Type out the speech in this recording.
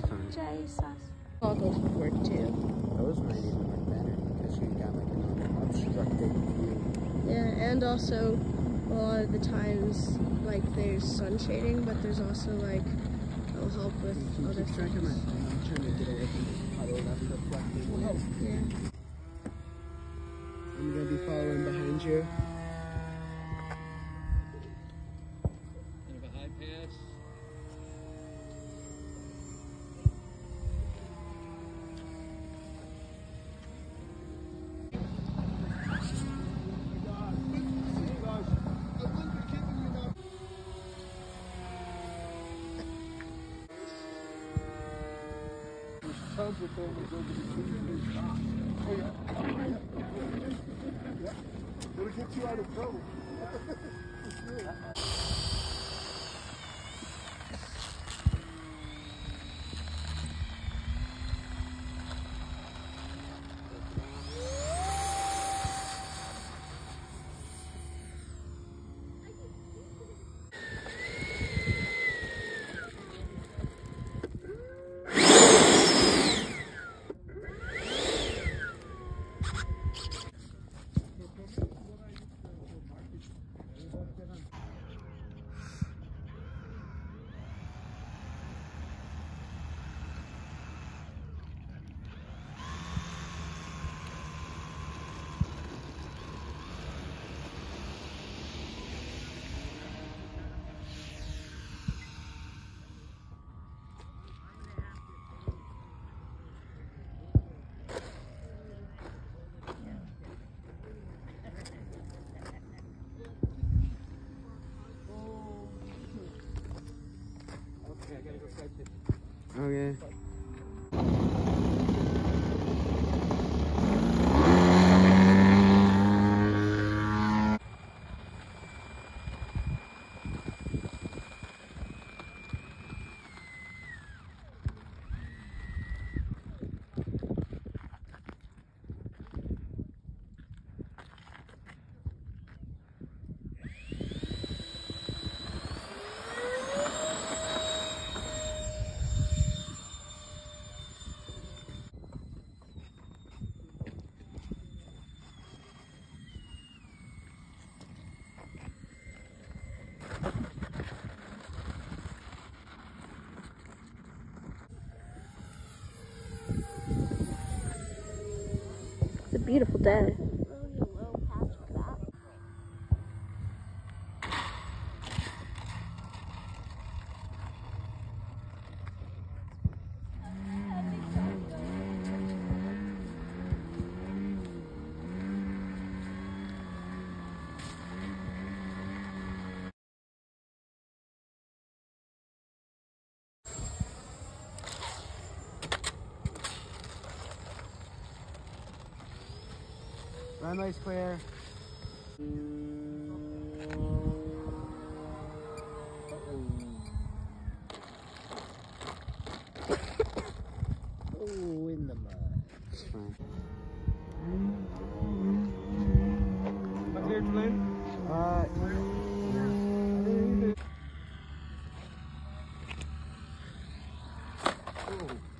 fine. Jesus. Goggles would work too. Those might even work better because you got like an obstructed view. Yeah, and also a lot of the times, like there's sun shading, but there's also like it'll help with you other keep track of my things. I'm trying to get away from this puddle that's reflecting. in. Yeah. I'm gonna be following behind you. It'll get you out of trouble. ok beautiful day. Runway's clear. Oh, oh, in the mud. It's fine. Up here, Tulane? Uh. Oh.